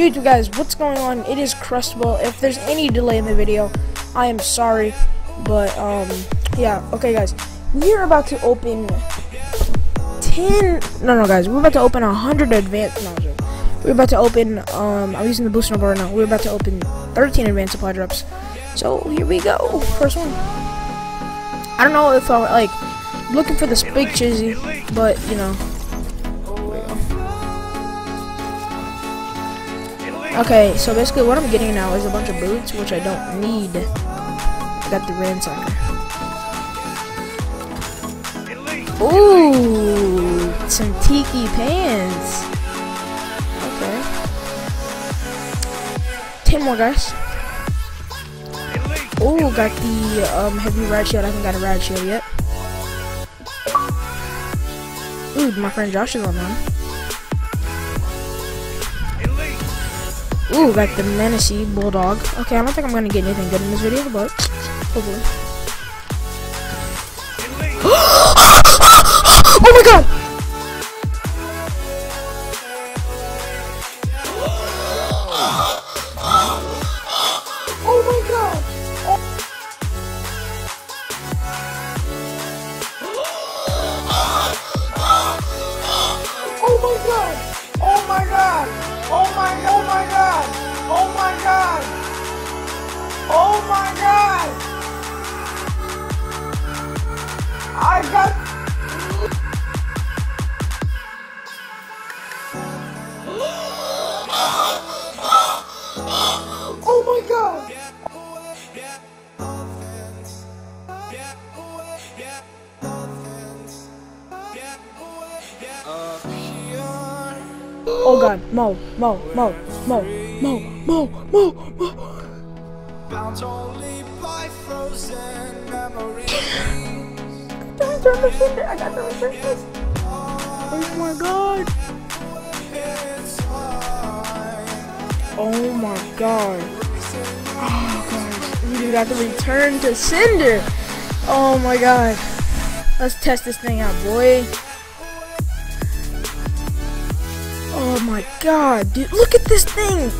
YouTube guys, what's going on? It is Crustable. If there's any delay in the video, I am sorry. But, um, yeah. Okay, guys. We're about to open 10... No, no, guys. We're about to open 100 advanced... No, we're about to open, um, I'm using the booster number right now. We're about to open 13 advanced supply drops. So, here we go. First one. I don't know if I'm, like, looking for the big chizzy, but, you know. Okay, so basically what I'm getting now is a bunch of boots, which I don't need. I got the ransacker. Ooh, some tiki pants. Okay. Ten more guys. Ooh, got the um, heavy rad shield. I haven't got a rad shield yet. Ooh, my friend Josh is on online. Ooh, got the Menacey Bulldog. Okay, I don't think I'm gonna get anything good in this video, but hopefully. Oh my oh my god! Oh my god! Oh god, Mo, Mo, Mo, Mo, Mo, Mo, Mo, Mo. Bound only by frozen memories. I got the sender, I got the restrictions. Oh my god. Oh my god. Oh god. We got the return to Sender. Oh my god. Let's test this thing out, boy. Oh my god, dude. Look at this thing.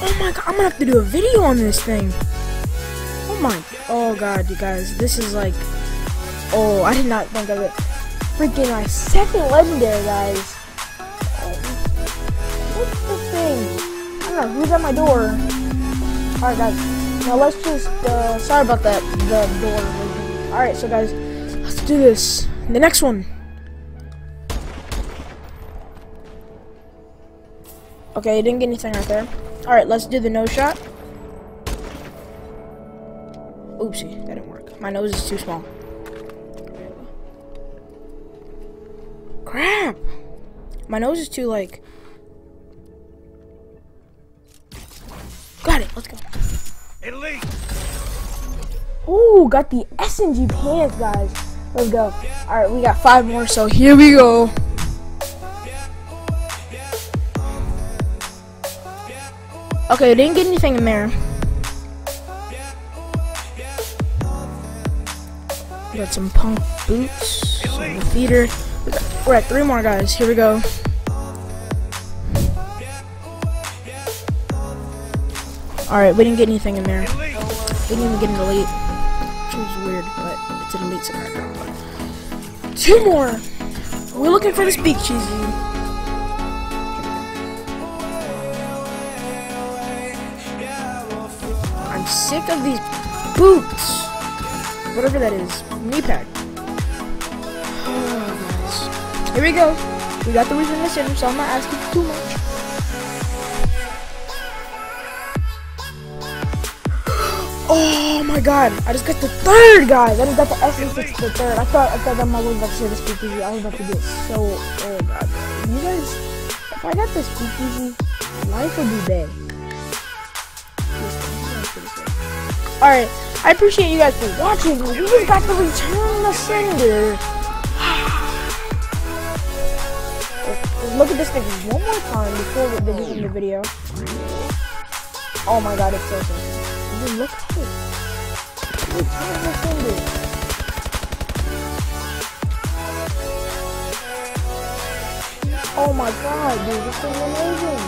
Oh my god. I'm gonna have to do a video on this thing. Oh my. Oh god, you guys. This is like. Oh, I did not think of it. Freaking my second legendary, guys. Oh, what's this thing? I don't know. Who's at my door? Alright, guys. Now let's just. Uh, sorry about that. The door. Alright, so guys. Let's do this. The next one. Okay, didn't get anything right there. Alright, let's do the nose shot. Oopsie, that didn't work. My nose is too small. Crap! My nose is too, like... Got it, let's go. Elite! Ooh, got the SNG pants, guys. Let's go. Alright, we got five more, so here we go. Okay, didn't get anything in there. Got some punk boots, some feeder. We got, we're at three more guys. Here we go. Alright, we didn't get anything in there. We didn't even get an elite. Which was weird, but it's an elite survivor. Two more! We're looking for this big cheesy. Sick of these boots. Whatever that is. Knee pad. Here we go. We got the reason to sit, so I'm not asking too much. Oh my god, I just got the third guys. I just got the essence it's the third. I thought I thought that my was about to say the speakeasy. I was about to get so oh god. You guys if I got this speakeasy, life would be bad. Alright, I appreciate you guys for watching. We just got to return the. Let's Look at this thing one more time before we begin the video. Oh my god, it's so. Dude, look at it. Return the sender. Oh my god, dude, this thing's amazing.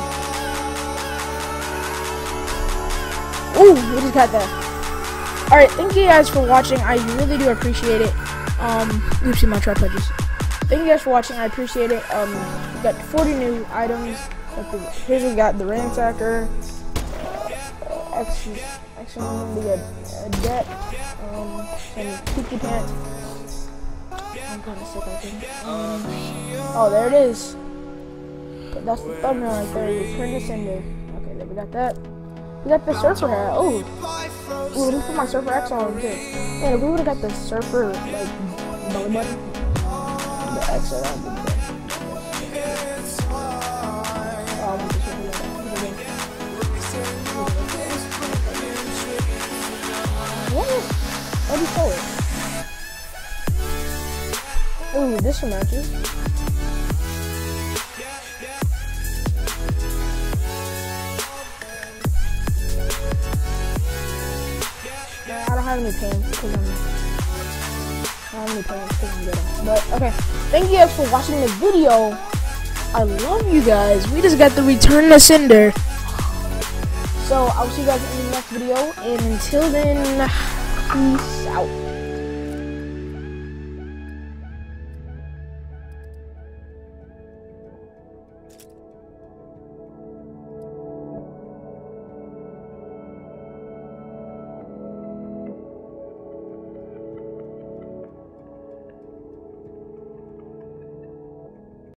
Ooh, we just got that. Alright, thank you guys for watching. I really do appreciate it. Um, oopsie, my tripod just. Thank you guys for watching. I appreciate it. Um, we got 40 new items. Here's we got the ransacker. Uh, action. We got a. Um, some kiki pants. I'm kind of sick, I think. Um, oh, there it is. That's the thumbnail right there. Return to. Okay, there we got that. We got the surfer hat. Oh, Ooh, let me put my surfer X on too. If we would have got the surfer like belly button, the X uh, on that would be Oh. What? You call it? Ooh, this one matches. Have any pants because I'm. I don't have any pants because I'm good. But okay, thank you guys for watching the video. I love you guys. We just got the return to sender. So I'll see you guys in the next video, and until then, peace out.